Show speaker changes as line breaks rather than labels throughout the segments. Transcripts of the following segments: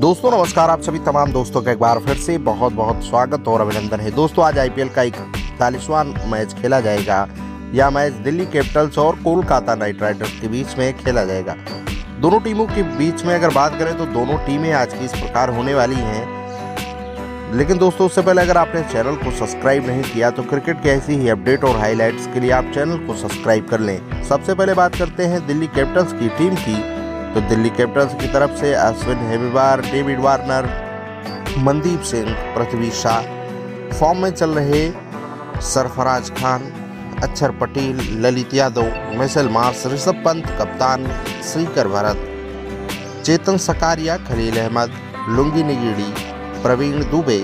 दोस्तों, नमस्कार आप सभी तमाम दोस्तों का एक बार फिर से बहुत बहुत स्वागत और अभिनंदन है। दोस्तों, आज आईपीएल का इकतालीसवां मैच खेला जाएगा। यह मैच दिल्ली कैपिटल्स और कोलकाता नाइट राइडर्स के बीच में खेला जाएगा। दोनों टीमों के बीच में अगर बात करें तो दोनों टीमें आज की इस प्रकार होने वाली हैं। लेकिन दोस्तों, उससे पहले अगर आपने चैनल को सब्सक्राइब नहीं किया तो क्रिकेट के ऐसी ही अपडेट और हाईलाइट्स के लिए आप चैनल को सब्सक्राइब कर लें। सबसे पहले बात करते हैं दिल्ली कैपिटल्स की टीम की। तो दिल्ली कैपिटल्स की तरफ़ से Ashwin Hebbar David Warner, Mandeep Singh, Prithvi Shaw. Form में चल रहे सरफराज खान, अक्षर पटेल, ललित यादव, मिसल मार्स, ऋषभ पंत, कप्तान श्रीकर भरत, चेतन सकारिया, खलील अहमद, लुंगी निगिड़ी, प्रवीण दुबे,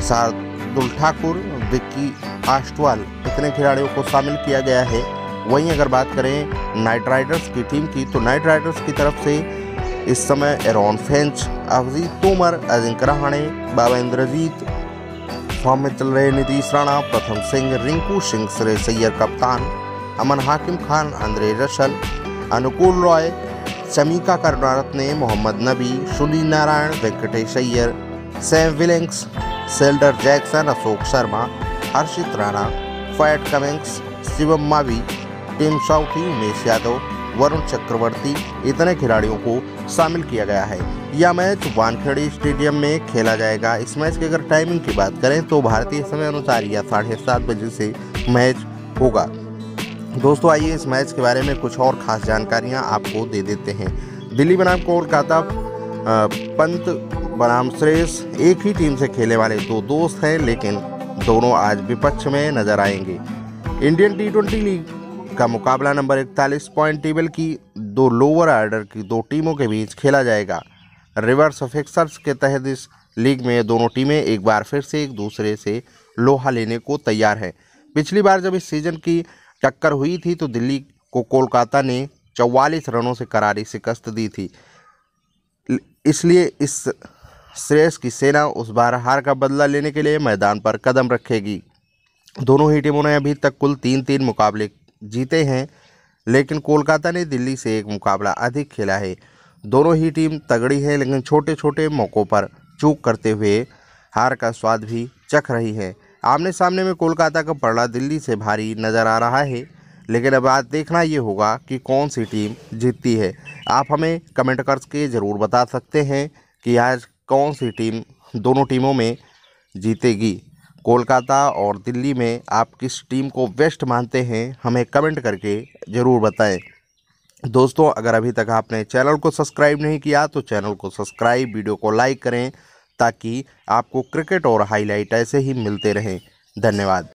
शार्दुल ठाकुर, विक्की आष्टवाल। इतने खिलाड़ियों को शामिल किया गया है। वहीं अगर बात करें नाइट राइडर्स की टीम की तो नाइट राइडर्स की तरफ़ से इस समय Aaron Finch, Abhijeet Tomar, Ajinkya Rahane Baba Indrajith form में चल रहे नीतीश राणा, प्रथम सिंह, रिंकू सिंह श्रेय सैयर, कप्तान, अमन हाकिम खान, अंद्रे रशल अनुकूल Roy, Chamika Karunaratne Mohammad Nabi, Sunil Narine, Venkatesh Iyer Sam Billings Sheldon Jackson, Ashok Sharma, Harshit Rana, Pat Cummins, Shivam Mavi Tim Southee Umesh Yadav Varun Chakravarthy, इतने खिलाड़ियों को शामिल किया गया है। यह मैच वानखेड़ी स्टेडियम में खेला जाएगा। इस मैच की अगर टाइमिंग की बात करें तो भारतीय समय अनुसार यह साढ़े सात बजे से मैच होगा। दोस्तों, आइए इस मैच के बारे में कुछ और खास जानकारियाँ आपको दे देते हैं। दिल्ली बनाम कोलकाता पंत बनाम श्रेष एक ही टीम से खेलने वाले दो दोस्त हैं, लेकिन दोनों आज विपक्ष में नज़र आएँगे। इंडियन टी ट्वेंटी लीग का मुकाबला नंबर इकतालीस पॉइंट टेबल की दो लोअर आर्डर की दो टीमों के बीच खेला जाएगा। रिवर्स फिक्सर्स के तहत इस लीग में दोनों टीमें एक बार फिर से एक दूसरे से लोहा लेने को तैयार हैं। पिछली बार जब इस सीज़न की टक्कर हुई थी तो दिल्ली को कोलकाता ने चौवालीस रनों से करारी शिकस्त दी थी। इसलिए इस श्रेयस की सेना उस बार हार का बदला लेने के लिए मैदान पर कदम रखेगी। दोनों ही टीमों ने अभी तक कुल तीन तीन मुकाबले जीते हैं, लेकिन कोलकाता ने दिल्ली से एक मुकाबला अधिक खेला है। दोनों ही टीम तगड़ी है, लेकिन छोटे छोटे मौक़ों पर चूक करते हुए हार का स्वाद भी चख रही है। आमने सामने में कोलकाता का पड़ला दिल्ली से भारी नज़र आ रहा है, लेकिन अब आज देखना ये होगा कि कौन सी टीम जीतती है। आप हमें कमेंट करके ज़रूर बता सकते हैं कि आज कौन सी टीम दोनों टीमों में जीतेगी। कोलकाता और दिल्ली में आप किस टीम को बेस्ट मानते हैं, हमें कमेंट करके ज़रूर बताएँ। दोस्तों, अगर अभी तक आपने चैनल को सब्सक्राइब नहीं किया तो चैनल को सब्सक्राइब, वीडियो को लाइक करें ताकि आपको क्रिकेट और हाईलाइट ऐसे ही मिलते रहें। धन्यवाद।